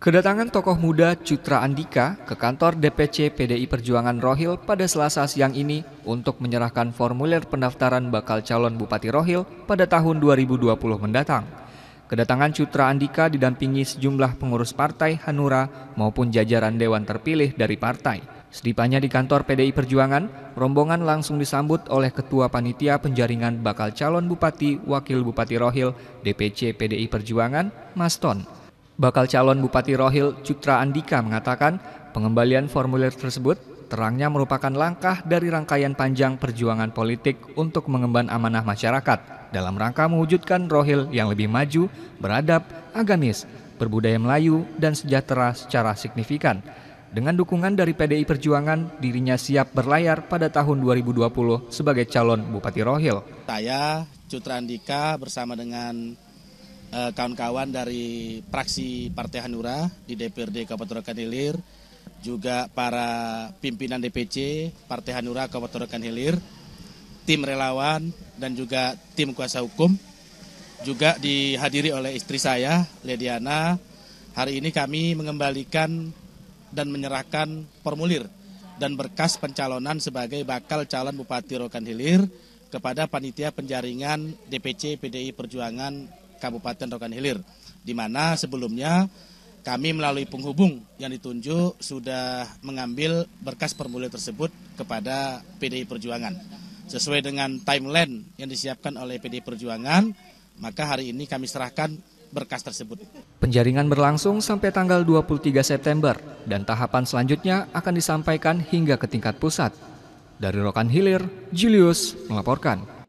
Kedatangan tokoh muda Cutra Andika ke kantor DPC PDI Perjuangan Rohil pada Selasa siang ini untuk menyerahkan formulir pendaftaran bakal calon Bupati Rohil pada tahun 2020 mendatang. Kedatangan Cutra Andika didampingi sejumlah pengurus partai Hanura maupun jajaran dewan terpilih dari partai. Sedipanya di kantor PDI Perjuangan, rombongan langsung disambut oleh Ketua Panitia Penjaringan Bakal Calon Bupati Wakil Bupati Rohil DPC PDI Perjuangan, Maston. Bakal calon Bupati Rohil Cutra Andika mengatakan pengembalian formulir tersebut terangnya merupakan langkah dari rangkaian panjang perjuangan politik untuk mengemban amanah masyarakat dalam rangka mewujudkan Rohil yang lebih maju, beradab, agamis, berbudaya Melayu, dan sejahtera secara signifikan. Dengan dukungan dari PDI Perjuangan, dirinya siap berlayar pada tahun 2020 sebagai calon Bupati Rohil. Saya, Cutra Andika, bersama dengan kawan-kawan dari praksi Partai Hanura di DPRD Kabupaten Rokan Hilir, juga para pimpinan DPC Partai Hanura Kabupaten Rokan Hilir, tim relawan dan juga tim kuasa hukum juga dihadiri oleh istri saya, Lediana. Hari ini kami mengembalikan dan menyerahkan formulir dan berkas pencalonan sebagai bakal calon Bupati Rokan Hilir kepada panitia penjaringan DPC PDI Perjuangan Kabupaten Rokan Hilir, di mana sebelumnya kami melalui penghubung yang ditunjuk sudah mengambil berkas formulir tersebut kepada PDI Perjuangan. Sesuai dengan timeline yang disiapkan oleh PDI Perjuangan, maka hari ini kami serahkan berkas tersebut. Penjaringan berlangsung sampai tanggal 23 September dan tahapan selanjutnya akan disampaikan hingga ke tingkat pusat. Dari Rokan Hilir, Julius melaporkan.